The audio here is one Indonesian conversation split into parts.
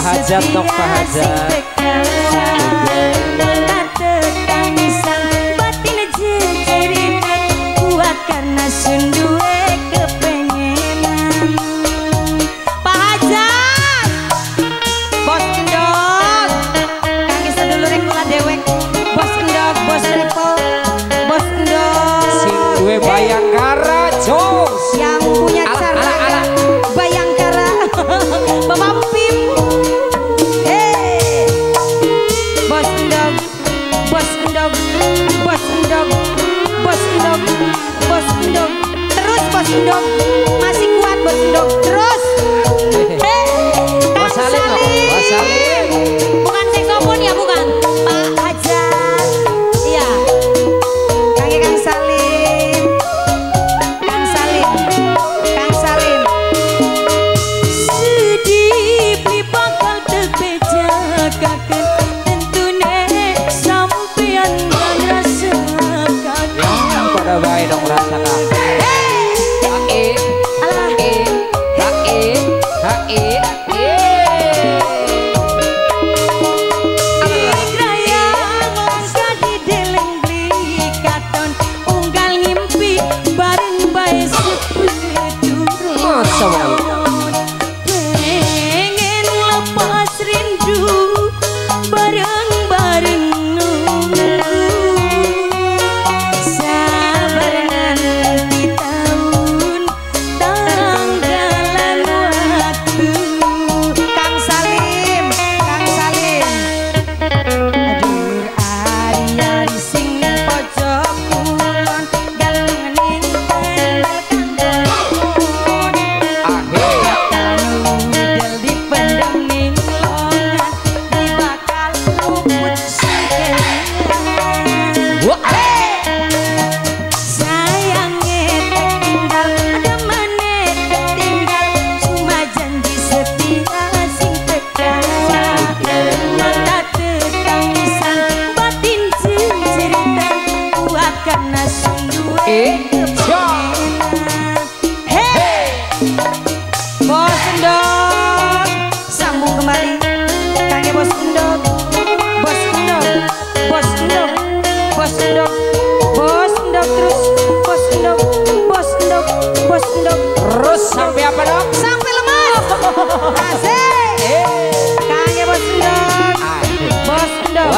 Pak Hajat dok Pak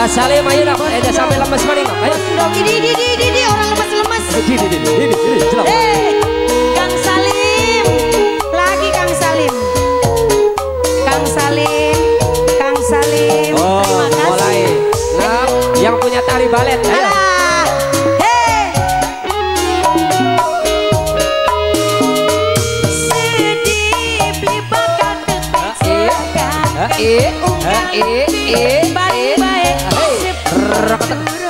Ah, Salim ayo nak. Eh, dah sampai lemes maning nak. Ayo. Dong, ini ini ini ini orang lemes-lemes. Ini ini ini ini jelas. Eh, Kang Salim. Lagi Kang Salim. Kang Salim. Kang Salim. Oh, mulai. Nah, yang punya tari balet. Ayo. Alah. Eh eh, eh, eh, eh, eh. orang kata